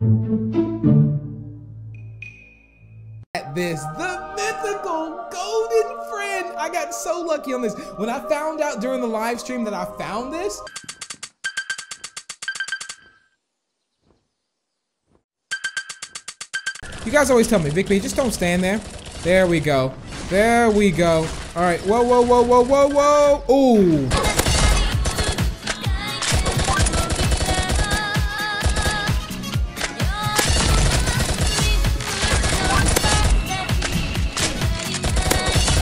At this, the mythical golden friend. I got so lucky on this. When I found out during the live stream that I found this, You guys always tell me, Vic just don't stand there. There we go. There we go. All right. Whoa, whoa, whoa, whoa, whoa, whoa. Ooh.